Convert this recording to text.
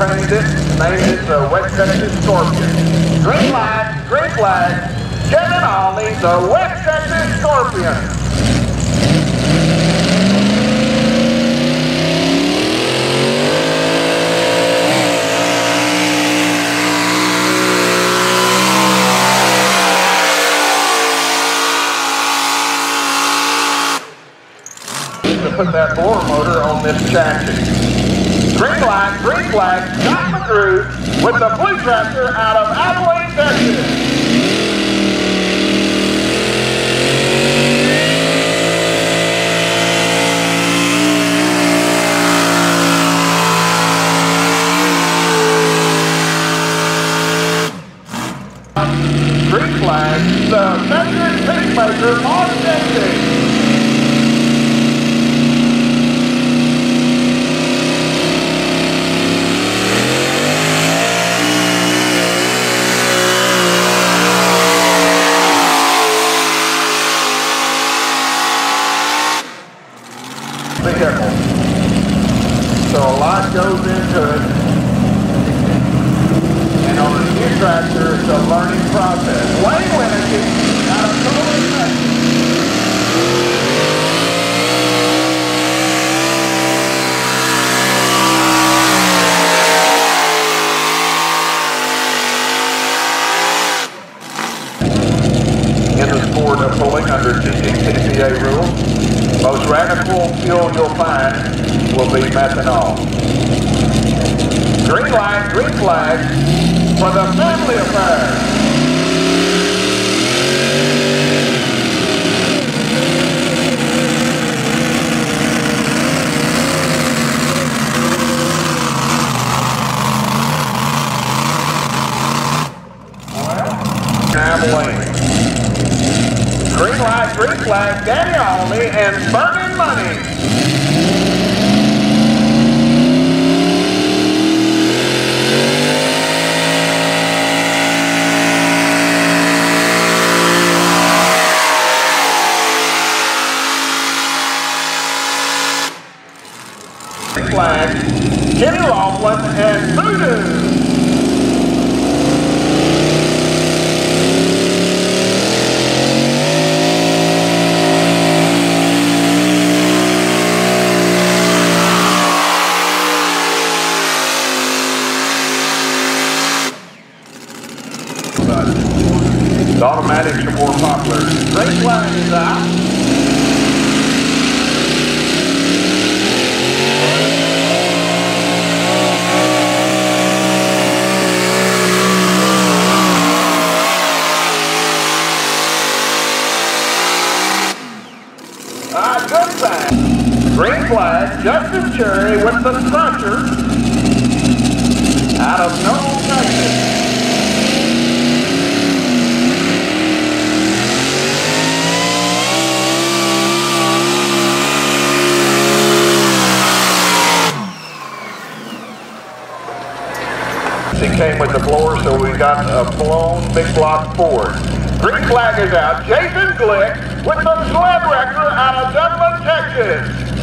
transit known as the West Texas Scorpion. Green light, green flag, Kevin Ollie, the West Texas Scorpion. put that blower motor on this chassis. Green light, green flag, Scott McGrew with the blue tractor out of Abilene, Texas. Green flag, the Metric Pacemaker on Be careful. So a lot goes into it. And on a new tractor, it's a learning process. Wayne Winneke out of Colorado, Texas. In the sport of pulling under TCCA rules, most radical fuel you'll find will be methanol. Green light, green flag for the family affair. Abilene. Green light, green flag, Danny Olney, and burning money. Flag, Kenny Laughlin, and Voodoo. The automatics are more popular. Great flag is out. Ah. Green flag, Justin Cherry with the crusher out of Noble, Texas. He came with the blower, so we got a blown big block Ford. Green flag is out. Jason Glick with the sled wrecker out of Dublin, Texas.